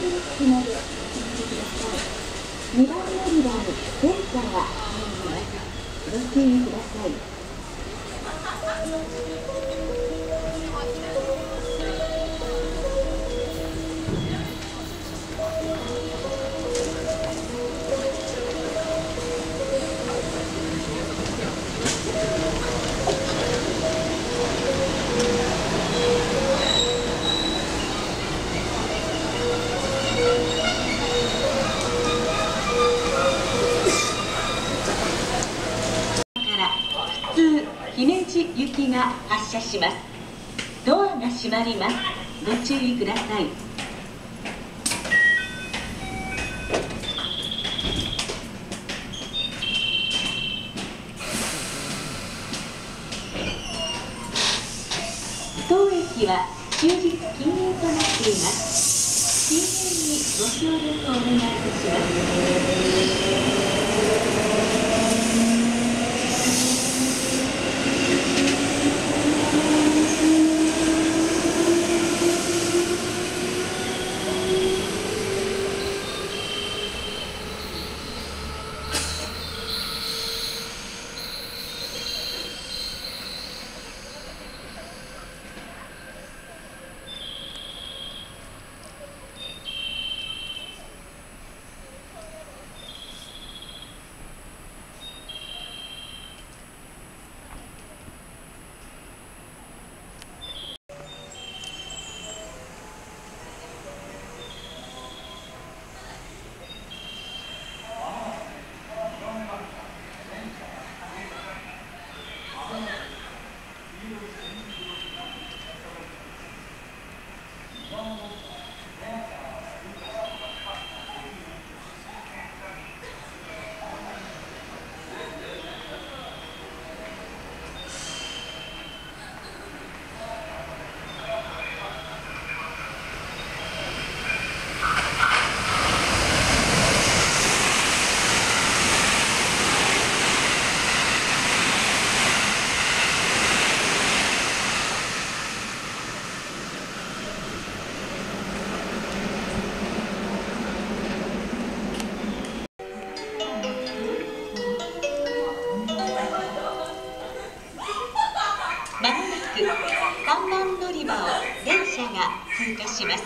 ブロックまでお進みください2番乗り場に電車が入りますご注意ください。行きが発車します。ドアが閉まります。ご注意ください。当駅は終日禁煙となっています。禁煙にご協力をお願いいたします。3番乗り場を電車が通過します。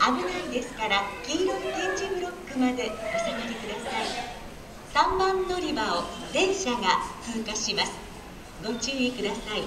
危ないですから黄色い点字ブロックまでお下がりください。3番乗り場を電車が通過します。ご注意ください。